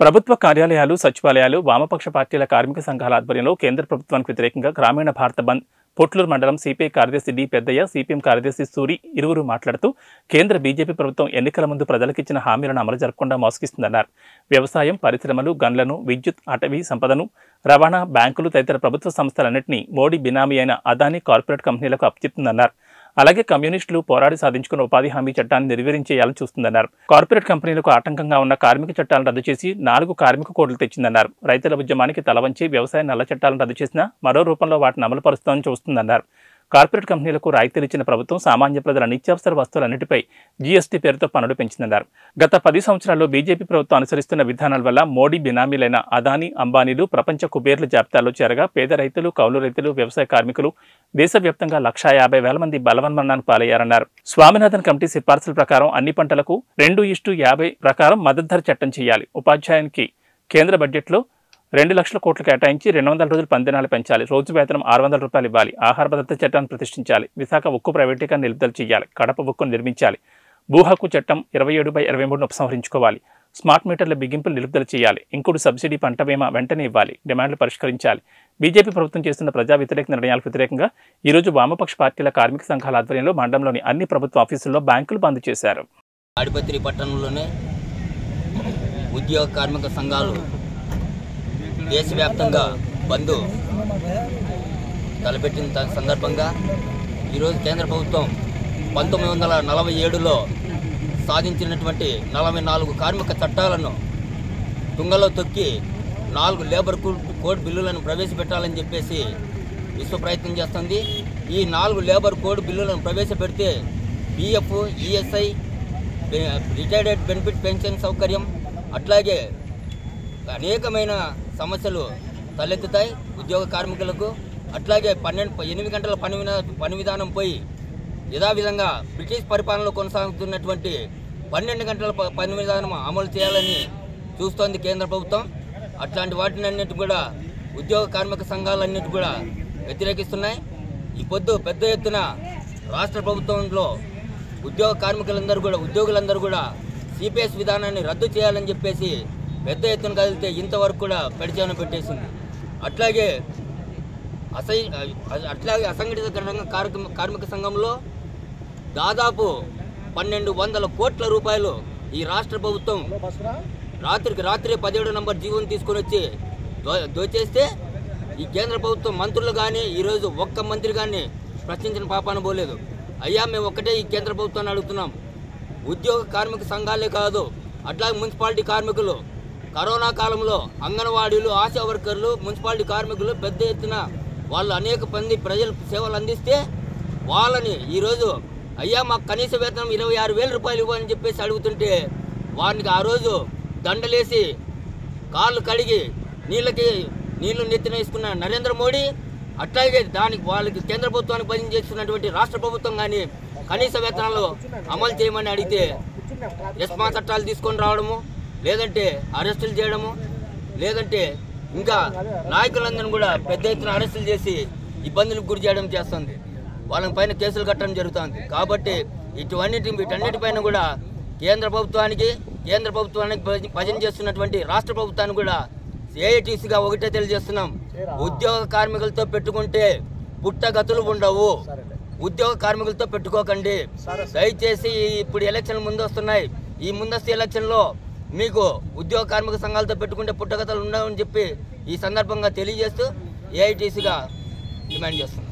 ప్రభుత్వ కార్యాలయాలు సచివాలయాలు వామపక్ష పార్టీల కార్మిక సంఘాల ఆధ్వర్యంలో కేంద్ర ప్రభుత్వానికి వ్యతిరేకంగా గ్రామీణ భారత బంద్ పొట్లూరు మండలం సిపిఐ కార్యదర్శి డి పెద్దయ్య సిపిఎం కార్యదర్శి సూరి ఇరువురు మాట్లాడుతూ కేంద్ర బీజేపీ ప్రభుత్వం ఎన్నికల ముందు ప్రజలకిచ్చిన హామీలను అమలు జరగకుండా మోసగిస్తుందన్నారు. వ్యవసాయం పరిశ్రమలు గన్లను విద్యుత్ అటవీ సంపదను రవాణా బ్యాంకులు తదితర ప్రభుత్వ సంస్థలన్నింటినీ మోడీ బినామీ అయిన అదానీ కార్పొరేట్ కంపెనీలకు అప్పచెప్తుందన్నారు. అలాగే కమ్యూనిస్టులు పోరాడి సాధించుకున్న ఉపాధి హామీ చట్టాన్ని నిర్వీర్యం చూస్తుందన్నారు. కార్పొరేట్ కంపెనీలకు ఆటంకంగా ఉన్న కార్మిక చట్టాలను రద్దు చేసి నాలుగు కార్మిక కోడ్లు తెచ్చిందన్నారు. రైతుల ఉద్యమానికి తలవంచి వ్యవసాయ నల్ల చట్టాలను రద్దు చేసినా మరో రూపంలో వాటిని అమలు పరుస్తామని చూస్తుందన్నారు. కార్పొరేట్ కంపెనీలకు రాయితీలు ఇచ్చిన ప్రభుత్వం సామాన్య ప్రజల నిత్యావసర వస్తువులన్నిటిపై జీఎస్టీ పేరుతో పన్నులు పెంచిందన్నారు. గత పది సంవత్సరాల్లో బీజేపీ ప్రభుత్వం అనుసరిస్తున్న విధానాల వల్ల మోడీ బినామీలైన అదానీ అంబానీలు ప్రపంచ కుబేర్ల జాబితాలో చేరగా పేద రైతులు కౌలు రైతులు వ్యవసాయ కార్మికులు దేశవ్యాప్తంగా లక్షా యాభై వేల మంది బలవన్మరణానికి పాలయ్యారన్నారు. స్వామినాథన్ కమిటీ సిఫార్సుల ప్రకారం అన్ని పంటలకు రెండు ఇష్టు యాభై ప్రకారం మద్దతు ధర చట్టం చేయాలి. ఉపాధ్యాయునికి కేంద్ర బడ్జెట్లో రెండు లక్షల కోట్లు కేటాయించి రెండు వందల రోజులు పందినాలు పెంచాలి. రోజు వేతనం ఆరు వందల రూపాయలు ఇవ్వాలి. ఆహార భద్రత చట్టాన్ని ప్రతిష్ఠించాలి. విశాఖ ఉక్కు ప్రైవేటీకరణ నిలుపుదల చేయాలి. కడప ఉక్కును నిర్మించాలి. భూ హక్కు చట్టం ఇరవై ఏడు బై ఇరవై మూడును ఉపసంహరించుకోవాలి. స్మార్ట్ మీటర్ల బిగింపులు నిలుపుదల చేయాలి. ఇంకుడు సబ్సిడీ పంట బీమా వెంటనే ఇవ్వాలి. డిమాండ్లు పరిష్కరించాలి. బీజేపీ ప్రభుత్వం చేస్తున్న ప్రజా వ్యతిరేక నిర్ణయాలకు వ్యతిరేకంగా ఈరోజు వామపక్ష పార్టీల కార్మిక సంఘాల ఆధ్వర్యంలో మండలంలోని అన్ని ప్రభుత్వ ఆఫీసుల్లో బ్యాంకులు బంద్ చేశారు. ఆడిపత్రి పట్టణంలోనే ఉద్యోగ కార్మిక సంఘాలు దేశవ్యాప్తంగా బంద్ తలపెట్టిన సందర్భంగా ఈరోజు కేంద్ర ప్రభుత్వం పంతొమ్మిది వందల నలభై ఏడులో సాధించినటువంటి నలభై నాలుగు కార్మిక చట్టాలను తుంగలో తొక్కి నాలుగు లేబర్ కోడ్ కోడ్ బిల్లులను ప్రవేశపెట్టాలని చెప్పేసి విశ్వ ప్రయత్నం చేస్తుంది. ఈ నాలుగు లేబర్ కోడ్ బిల్లులను ప్రవేశపెడితే PF ESI retired benefit pension సౌకర్యం అట్లాగే అనేకమైన సమస్యలు తలెత్తుతాయి. ఉద్యోగ కార్మికులకు అట్లాగే పన్నెండు ఎనిమిది గంటల పని పని విధానం పోయి యథావిధంగా బ్రిటిష్ పరిపాలనలో కొనసాగుతున్నటువంటి పన్నెండు గంటల ప- పని విధానం అమలు చేయాలని చూస్తోంది కేంద్ర ప్రభుత్వం. అట్లాంటి వాటిని అన్నిటి కూడా ఉద్యోగ కార్మిక సంఘాలన్నిటి కూడా వ్యతిరేకిస్తున్నాయి. ఈ పొద్దు పెద్ద ఎత్తున రాష్ట్ర ప్రభుత్వంలో ఉద్యోగ కార్మికులందరూ కూడా ఉద్యోగులందరూ కూడా సిపిఎస్ విధానాన్ని రద్దు చేయాలని చెప్పేసి పెద్ద ఎత్తున కదిలితే ఇంతవరకు కూడా పెడిచాన పెట్టేసింది. అట్లాగే అసై అట్లాగే అసంఘటిత కార్మిక కార్మిక సంఘంలో దాదాపు పన్నెండు వందల కోట్ల రూపాయలు ఈ రాష్ట్ర ప్రభుత్వం రాత్రికి రాత్రి పదిహేడు నంబర్ జీవోని తీసుకొని వచ్చి దోచేస్తే ఈ కేంద్ర ప్రభుత్వం మంత్రులు కానీ ఈరోజు ఒక్క మంత్రి కానీ ప్రశ్నించిన పాపాన పోలేదు అయ్యా మేము ఒక్కటే ఈ కేంద్ర ప్రభుత్వాన్ని అడుగుతున్నాం. ఉద్యోగ కార్మిక సంఘాలే కాదు అట్లాగే మున్సిపాలిటీ కార్మికులు కరోనా కాలంలో అంగన్వాడీలు ఆశా వర్కర్లు మున్సిపాలిటీ కార్మికులు పెద్ద ఎత్తున వాళ్ళు అనేక మంది ప్రజలు సేవలు అందిస్తే వాళ్ళని ఈరోజు అయ్యా మాకు కనీస వేతనం ఇరవై ఆరు వేల రూపాయలు ఇవ్వని చెప్పేసి అడుగుతుంటే వారికి ఆ రోజు దండలేసి కాళ్ళు కడిగి నీళ్ళకి నీళ్ళు నెత్తిన వేసుకున్న నరేంద్ర మోడీ అట్లాగే దానికి వాళ్ళకి కేంద్ర ప్రభుత్వానికి బదిలీ చేస్తున్నటువంటి రాష్ట్ర ప్రభుత్వం కానీ కనీస వేతనాలు అమలు చేయమని అడిగితే రెస్పాన్స్ చట్టాలు తీసుకొని రావడము లేదంటే అరెస్టులు చేయడము లేదంటే ఇంకా నాయకులందరినీ కూడా పెద్ద ఎత్తున అరెస్టులు చేసి ఇబ్బందులకు గురి చేయడం చేస్తుంది. వాళ్ళ పైన కేసులు కట్టడం జరుగుతుంది. కాబట్టి ఇటువన్నిటి వీటన్నిటిపైన కూడా కేంద్ర ప్రభుత్వానికి కేంద్ర ప్రభుత్వానికి భజ- భజన చేస్తున్నటువంటి రాష్ట్ర ప్రభుత్వాన్ని కూడా ఏఐటీసీగా ఒకటే తెలియజేస్తున్నాం. ఉద్యోగ కార్మికులతో పెట్టుకుంటే పుట్టగతులు ఉండవు. ఉద్యోగ కార్మికులతో పెట్టుకోకండి. దయచేసి ఇప్పుడు ఎలక్షన్ ముందు వస్తున్నాయి ఈ ముందస్తు ఎలక్షన్లో మీకు ఉద్యోగ కార్మిక సంఘాలతో పెట్టుకుంటే పుట్టగతలు ఉండవని చెప్పి ఈ సందర్భంగా తెలియజేస్తూ ఏఐటీసీగా డిమాండ్ చేస్తున్నాం.